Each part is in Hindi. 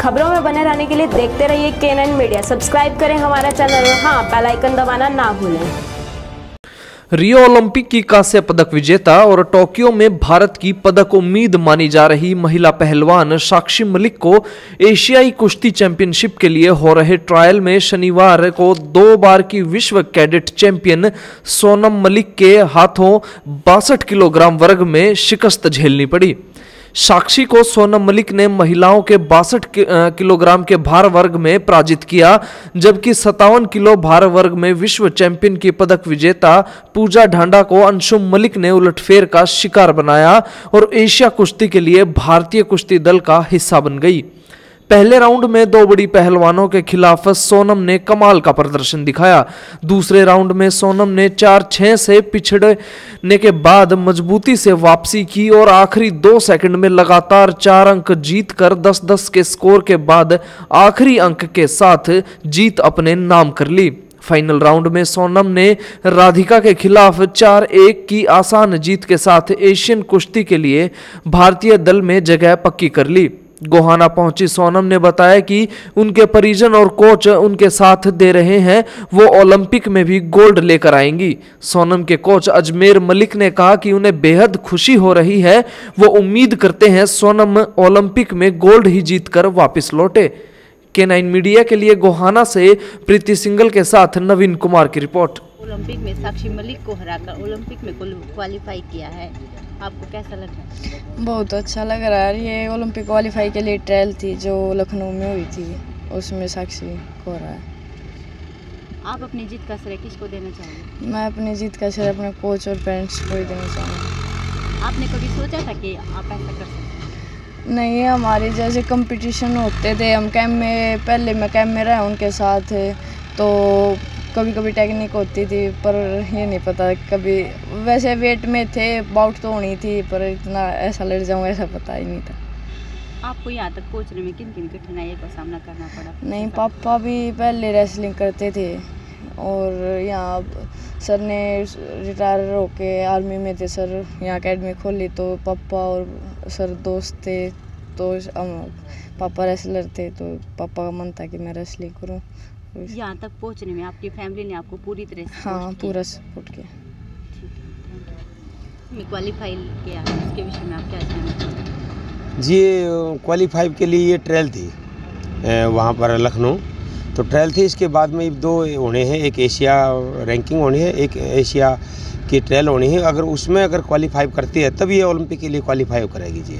खबरों में बने रहने के लिए देखते रहिए के मीडिया सब्सक्राइब करें हमारा चैनल और हाँ बेल आइकन दबाना ना भूलें। रियो ओलंपिक की कांस्य पदक विजेता और टोक्यो में भारत की पदक उम्मीद मानी जा रही महिला पहलवान साक्षी मलिक को एशियाई कुश्ती चैंपियनशिप के लिए हो रहे ट्रायल में शनिवार को दो बार की विश्व कैडेट चैंपियन सोनम मलिक के हाथों बासठ किलोग्राम वर्ग में शिकस्त झेलनी पड़ी। साक्षी को सोनम मलिक ने महिलाओं के बासठ किलोग्राम के भार वर्ग में पराजित किया, जबकि सत्तावन किलो भार वर्ग में विश्व चैंपियन की पदक विजेता पूजा ढांडा को अंशुम मलिक ने उलटफेर का शिकार बनाया और एशिया कुश्ती के लिए भारतीय कुश्ती दल का हिस्सा बन गई। पहले राउंड में दो बड़ी पहलवानों के खिलाफ सोनम ने कमाल का प्रदर्शन दिखाया। दूसरे राउंड में सोनम ने चार छह से पिछड़ने के बाद मजबूती से वापसी की और आखिरी दो सेकंड में लगातार चार अंक जीत कर दस दस के स्कोर के बाद आखिरी अंक के साथ जीत अपने नाम कर ली। फाइनल राउंड में सोनम ने राधिका के खिलाफ चार एक की आसान जीत के साथ एशियन कुश्ती के लिए भारतीय दल में जगह पक्की कर ली। गोहाना पहुँची। सोनम ने बताया कि उनके परिजन और कोच उनके साथ दे रहे हैं, वो ओलंपिक में भी गोल्ड लेकर आएँगी। सोनम के कोच अजमेर मलिक ने कहा कि उन्हें बेहद खुशी हो रही है, वो उम्मीद करते हैं सोनम ओलंपिक में गोल्ड ही जीतकर वापस लौटे। के नाइन मीडिया के लिए गोहाना से प्रीति सिंगल के साथ नवीन कुमार की रिपोर्ट। ओलंपिक में साक्षी मलिक को हराकर ओलंपिक में क्वालिफाई किया है। आपको कैसा लग? रहा है बहुत अच्छा लग रहा है। ये ओलंपिक क्वालिफाई के लिए ट्रायल थी जो लखनऊ में हुई थी। उसमें साक्षी को रहा है आप अपनी जीत का श्रेय किसको देना चाहेंगे? मैं अपनी जीत का श्रेय अपने कोच और पेरेंट्स को ही देना चाहूँगा। आपने कभी सोचा था कि आप ऐसा कर सकते नहीं हमारे जैसे कंपटीशन होते थे। हम कैम में पहले मैं कैम में रहा उनके साथ। तो कभी कभी टेक्निक होती थी पर ये नहीं पता कभी वैसे वेट में थे बाउट तो होनी थी पर इतना ऐसा लड़ जाऊँ ऐसा पता ही नहीं था। आपको यहाँ तक पहुँचने में किन किन कठिनाइयों का सामना करना पड़ा? नहीं पापा भी पहले रेसलिंग करते थे और यहाँ सर ने रिटायर होके आर्मी में थे सर यहाँ अकेडमी खोली तो पापा और सर दोस्त थे तो पापा रेसलर थे तो पापा का मन था कि मैं रेसलिंग करूँ। यहाँ तक पहुँचने में आपकी फैमिली ने आपको पूरी तरह से हाँ पूरा सपोर्ट किया। क्वालिफाई किया इसके विषय में आप क्या जी क्वालिफाई के लिए ये ट्रायल थी वहाँ पर लखनऊ। तो ट्रायल थी इसके बाद में दो होने हैं एक एशिया रैंकिंग होनी है एक एशिया की ट्रायल होनी है। अगर उसमें अगर क्वालिफाई करती है तब ये ओलंपिक के लिए क्वालिफाई करेगी जी।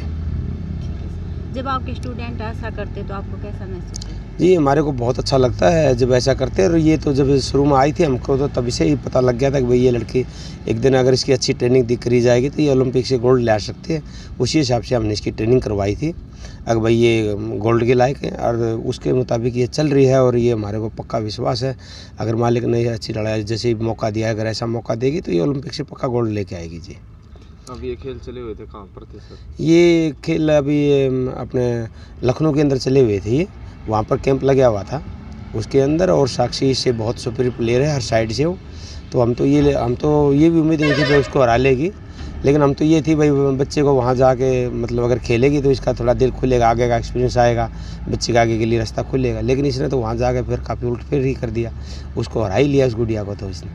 जब आपके स्टूडेंट ऐसा करते तो आपको कैसा महसूस जी हमारे को बहुत अच्छा लगता है जब ऐसा करते हैं। और ये तो जब शुरू में आई थी हमको तो तभी से ही पता लग गया था कि भाई ये लड़की एक दिन अगर इसकी अच्छी ट्रेनिंग दी करी जाएगी तो ये ओलंपिक से गोल्ड ला सकते हैं। उसी हिसाब से हमने इसकी ट्रेनिंग करवाई थी। अगर भाई ये गोल्ड के लायक है और उसके मुताबिक ये चल रही है और ये हमारे को पक्का विश्वास है। अगर मालिक ने अच्छी लड़ाई जैसे मौका दिया अगर ऐसा मौका देगी तो ये ओलंपिक से पक्का गोल्ड लेके आएगी जी। अब ये खेल चले हुए थे कहाँ पर थे सर? ये खेल अभी अपने लखनऊ के अंदर चले हुए थे ये। वहाँ पर कैंप लगा हुआ था। उसके अंदर और साक्षी से बहुत सुपर प्लेयर है हर साइड से वो। तो हम तो ये हम तो ये भी उम्मीद नहीं थी भाई उसको हरा लेगी। लेकिन हम तो ये थी, भाई, बच्चे को वहाँ जाके मतलब अगर खेलेगी तो इसका थोड़ा दिल खुलेगा, आगे का एक्सपीरियंस आएगा, बच्चे के आगे के लिए रास्ता खुलेगा। लेकिन इसने तो वहाँ जाके फिर काफ़ी उल्ट फिर ही कर दिया। उसको हरा ही लिया उस गुड़िया को तो इसने।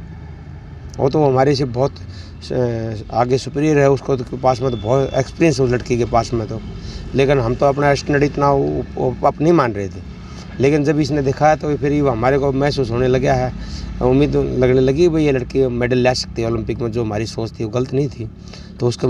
वो तो हमारे से बहुत आगे सुपीरियर है उसको तो पास में तो बहुत एक्सपीरियंस उस लड़की के पास में तो। लेकिन हम तो अपना स्टैंडर्ड इतना अप नहीं मान रहे थे। लेकिन जब इसने दिखाया तो फिर ये हमारे को महसूस होने लगा है। उम्मीद लगने लगी भाई ये लड़की मेडल ले सकती है ओलंपिक में जो हमारी सोच थी वो गलत नहीं थी। तो उसके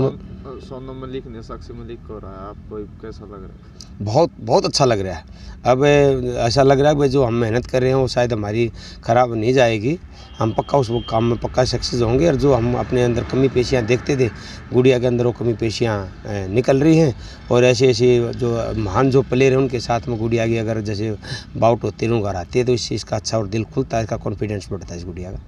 सोनम मलिक ने साक्षी मलिक को रहा आपको कैसा लग रहा है? बहुत बहुत अच्छा लग रहा है। अब, ऐसा लग रहा है भाई, जो हम मेहनत कर रहे हैं, वो शायद हमारी ख़राब नहीं जाएगी। हम पक्का उस काम में पक्का सक्सेस होंगे और जो हम अपने अंदर कमी पेशियाँ देखते थे, गुड़िया के अंदर वो कमी पेशियाँ निकल रही हैं और ऐसे ऐसे जो महान जो प्लेयर हैं, उनके साथ में गुड़िया की अगर जैसे बाउट होते हैं घर आती है तो इस इसका अच्छा और दिल खुलता है, इसका कॉन्फिडेंस बढ़ता है इस गुड़िया का।